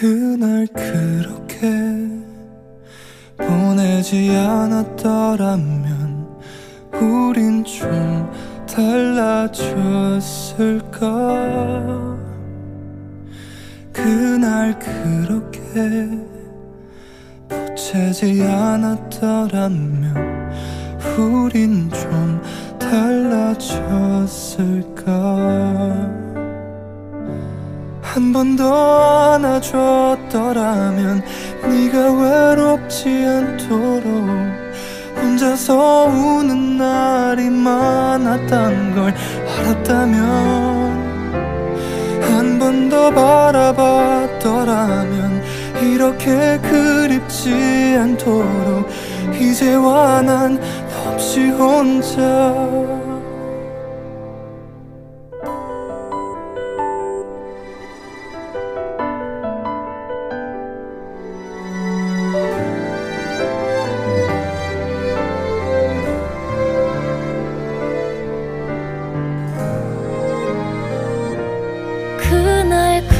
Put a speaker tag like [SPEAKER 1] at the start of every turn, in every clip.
[SPEAKER 1] 그날 그렇게 보내지 않았더라면 우린 좀 달라졌을까 그날 그렇게 보채지 않았더라면 우린 좀 달라졌을까 한 번더 안아줬더라면 네가 외롭지 않도록 혼자서 우는 날이 많았단 걸 알았다면 한 번 더 바라봤더라면 이렇게 그립지 않도록 이제와 난 없이 혼자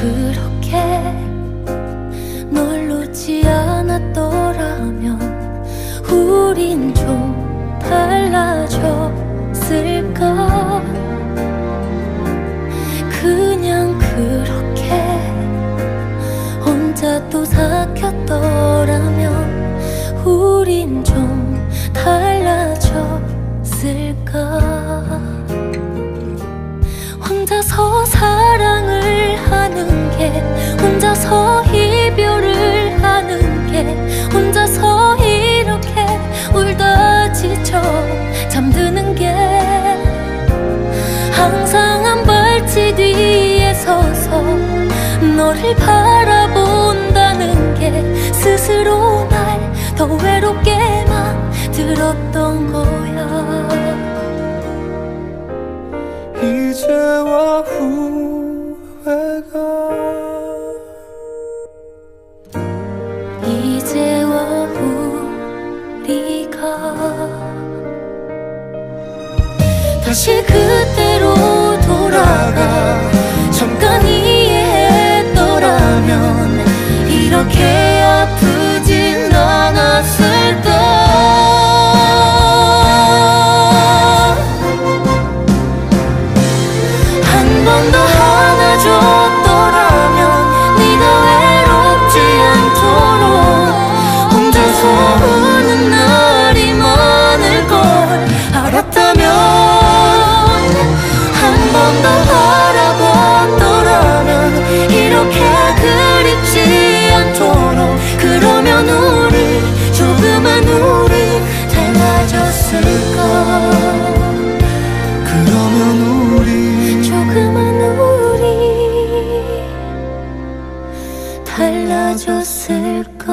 [SPEAKER 2] 그렇게 널 놓지 않았더라면 우린 좀 달라졌을까? 그냥 그렇게 혼자 또 삭혔더라면 우린 좀 달라졌을까? 혼자서 사 항상 한 발치 뒤에 서서 너를 바 다시 그때로 달라졌을까